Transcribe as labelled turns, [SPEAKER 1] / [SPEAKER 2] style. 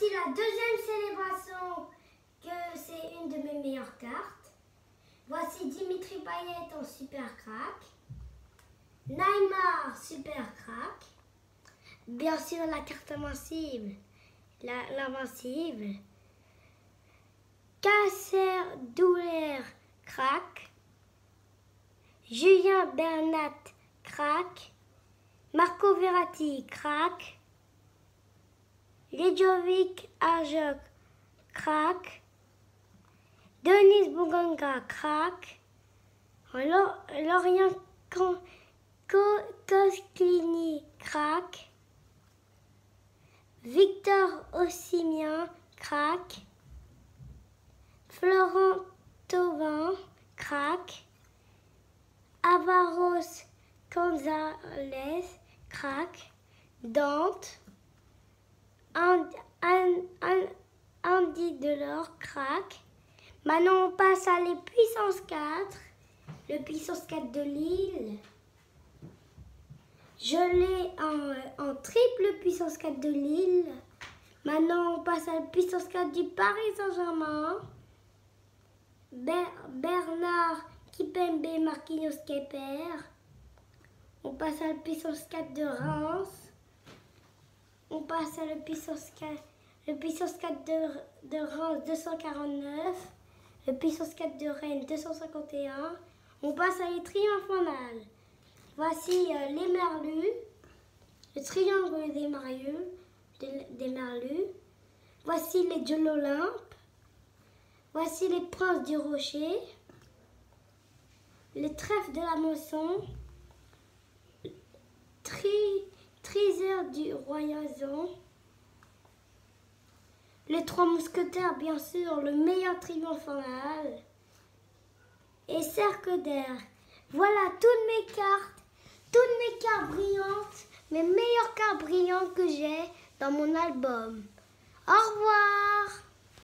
[SPEAKER 1] Voici la deuxième célébration que c'est une de mes meilleures cartes. Voici Dimitri Payet en super crack. Neymar super crack. Bien sûr la carte invincible. L'invincible. Casser douleur crack. Julien Bernat crack. Marco Verratti crack. Lejovic Ajok, crack. Denis Buganga, crack. Lorient Kosklini, crack. Victor Ossimien, crack. Florent Tauvin, crack. Avaros Gonzalez, crack. Dante. Craque. Maintenant, on passe à les puissance 4. Le puissance 4 de Lille. Je l'ai en, triple puissance 4 de Lille. Maintenant, on passe à la puissance 4 du Paris Saint-Germain. Bernard Kipembe Marquinhos Keper. On passe à la puissance 4 de Reims on passe à la puissance 4, le puissance 4 de, de Reims 249, le puissance 4 de Rennes 251. On passe à les triomphales. Voici euh, les merlus, le triangle des des, merlus. Voici les dieux de l'Olympe. Voici les princes du rocher, les trèfles de la moisson, tri, Trésor du royaume. Les trois mousquetaires, bien sûr, le meilleur triomphal. Et cercle d'air. Voilà toutes mes cartes, toutes mes cartes brillantes, mes meilleures cartes brillantes que j'ai dans mon album. Au revoir